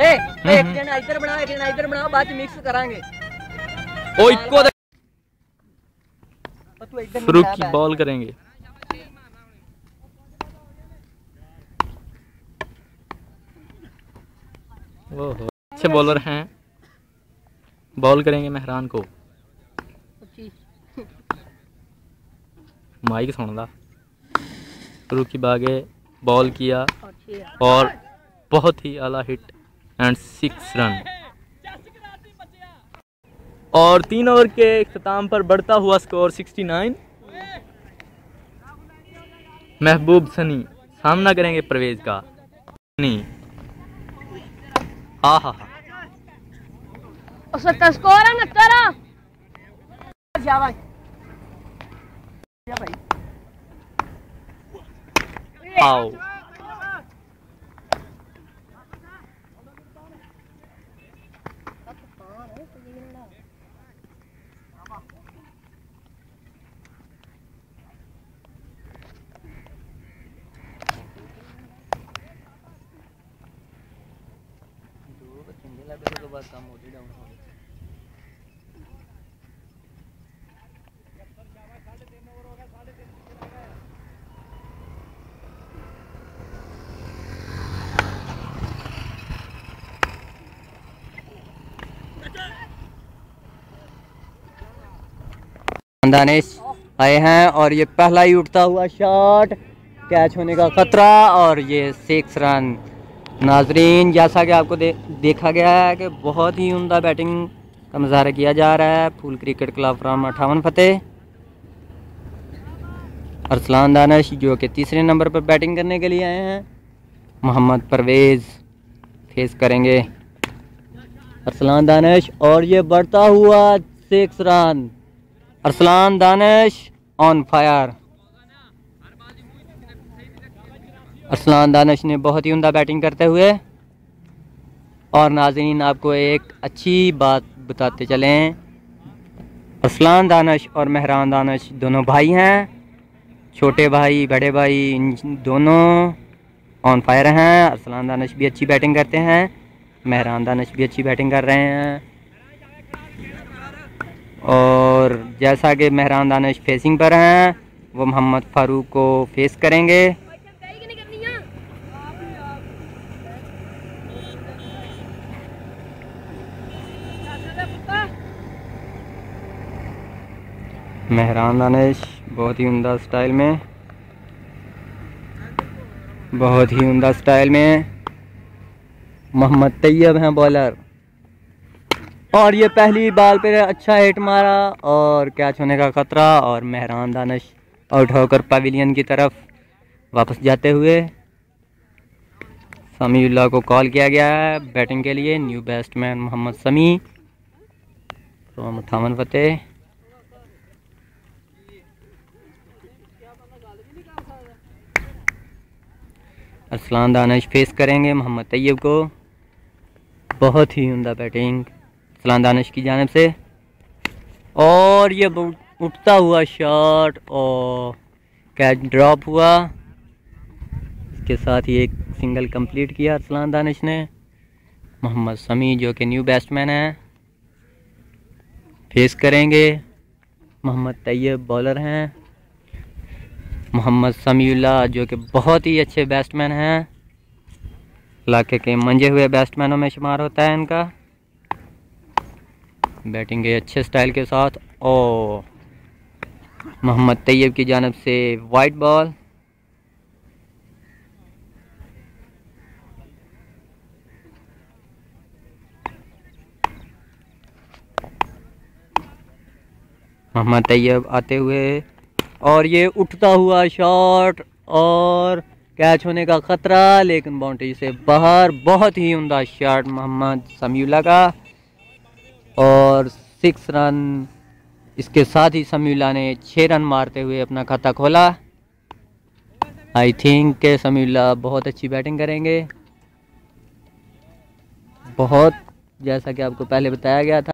हम्म, हम्म। की बॉल करेंगे। ओहो अच्छे बॉलर हैं। बॉल करेंगे मेहरान को। माइक सुन रुकी बागे बॉल किया और बहुत ही आला हिट एंड सिक्स रन और तीन ओवर के अख्ताम पर बढ़ता हुआ स्कोर 69 महबूब सनी सामना करेंगे परवेज का। सनी। हा हा हा। स्कोर है आओ बाद काम हो जाए डाउन दानिश, आए हैं और ये पहला ही उठता हुआ शॉट कैच होने का खतरा और ये सिक्स रन नाजरीन जैसा कि आपको दे, देखा गया है कि बहुत ही उमदा बैटिंग का मुजाहरा किया जा रहा है फूल क्रिकेट क्लब फ्राम अठावन फतेह। अरसलान दानश जो कि तीसरे नंबर पर बैटिंग करने के लिए आए हैं मोहम्मद परवेज़ फेस करेंगे। अरसलान दानश और ये बढ़ता हुआ six run Arsalan Danish on fire Arsalan Danish ने बहुत ही उमदा बैटिंग करते हुए और नाजरीन, आपको एक अच्छी बात बताते चलें। अरसलान दानश और मेहरान दानश दोनों भाई हैं। छोटे भाई, बड़े भाई दोनों ऑन फायर हैं। अरसलान दानश भी अच्छी बैटिंग करते हैं। मेहरान, दानश भी अच्छी बैटिंग कर रहे हैं। और जैसा कि मेहरान, दानश फेसिंग पर हैं, वो मोहम्मद फ़ारूक को फेस करेंगे। मेहरान दानिश बहुत ही उमदा स्टाइल में। बहुत ही उमदा स्टाइल में। मोहम्मद तैयब हैं बॉलर और ये पहली बॉल पर अच्छा हिट मारा और कैच होने का खतरा और मेहरान दानिश आउट होकर पवेलियन की तरफ़ वापस जाते हुए। समीउल्लाह को कॉल किया गया है बैटिंग के लिए new batsman Mohammad Sami. From थामन Fateh. Aslan Danish face करेंगे मोहम्मद तैयब को। बहुत ही उमदा बैटिंग असलान दानिश की जानब से। और ये उठता हुआ शॉट और कैच ड्रॉप हुआ। इसके साथ ही एक सिंगल कंप्लीट किया असलान दानिश ने। मोहम्मद समी, जो कि न्यू बैट्समैन है, फेस करेंगे। मोहम्मद तैयब बॉलर हैं। मोहम्मद समीउल्लाह, जो कि बहुत ही अच्छे बैट्समैन हैं। इलाके के मंजे हुए बैट्समैनों में शुमार होता है इनका। बैटिंग के अच्छे स्टाइल के साथ, और मोहम्मद तैयब की जानब से वाइट बॉल मोहम्मद तैयब आते हुए और ये उठता हुआ शॉट और कैच होने का खतरा, लेकिन बाउंड्री से बाहर बहुत ही उमदा शॉट मोहम्मद समीउल्लाह का और सिक्स रन इसके साथ ही समीला ने छः रन मारते हुए अपना खाता खोला। आई थिंक के समीला बहुत अच्छी बैटिंग करेंगे। बहुत, जैसा कि आपको पहले बताया गया था।